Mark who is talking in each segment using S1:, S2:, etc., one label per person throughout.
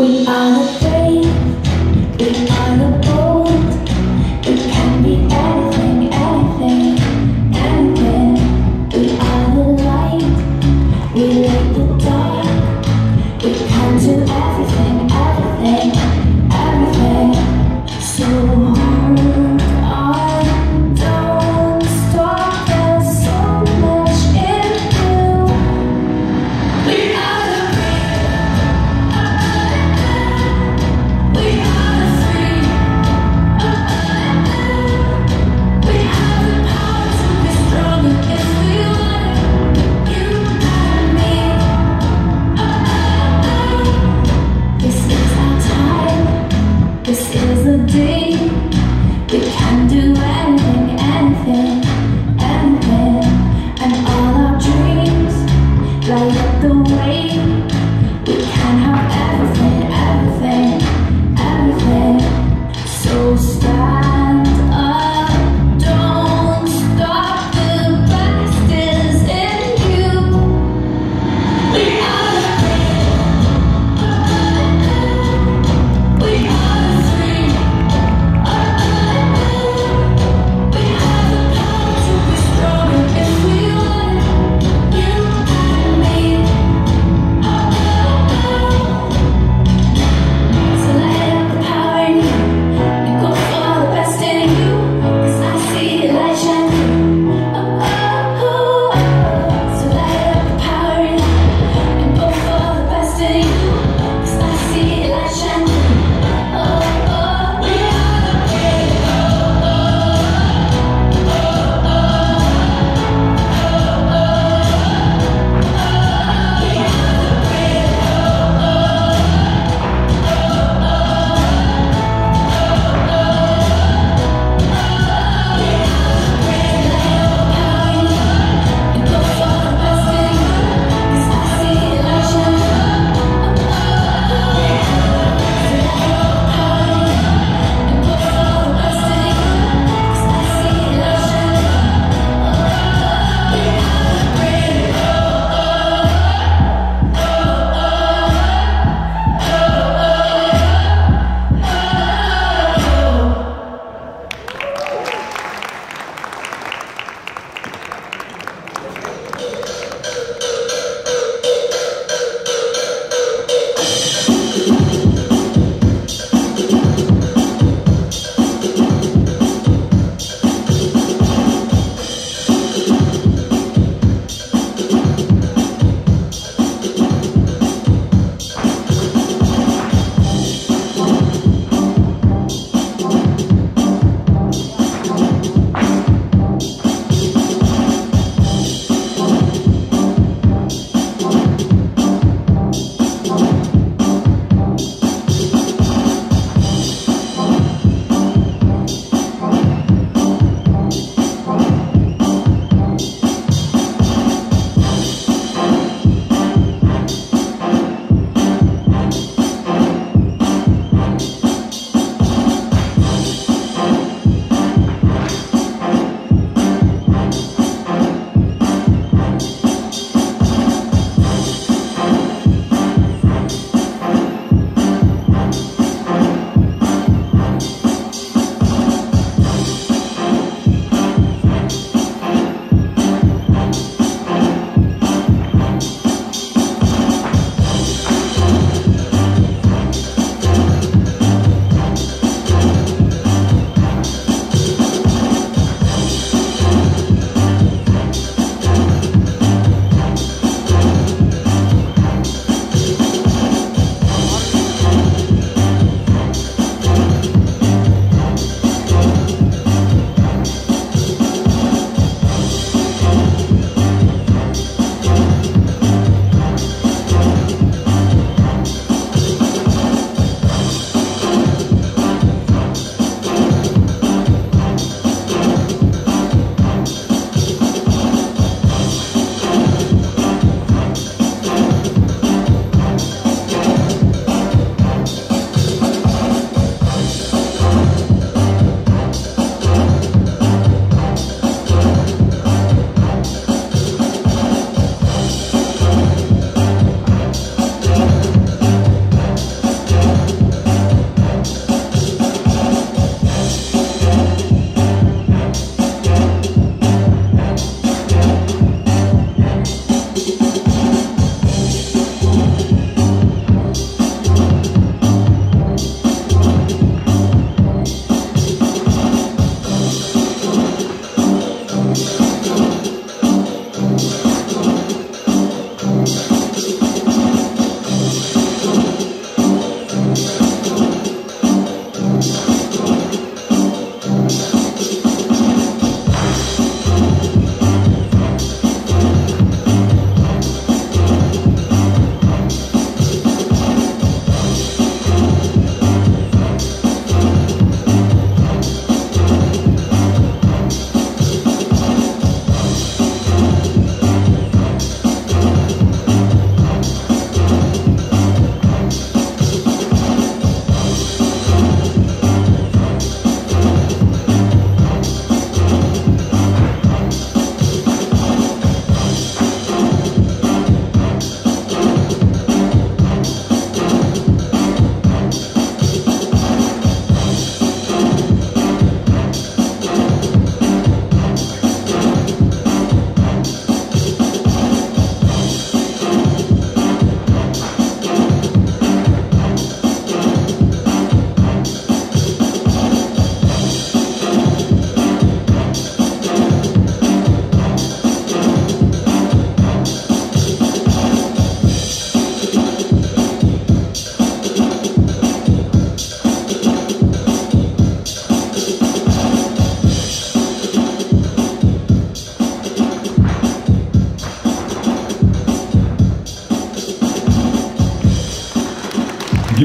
S1: We are the we are bold, we can be anything, anything, anything. We are the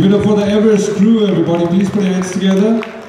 S2: Give it up for the Everest crew, everybody. Please put your hands together.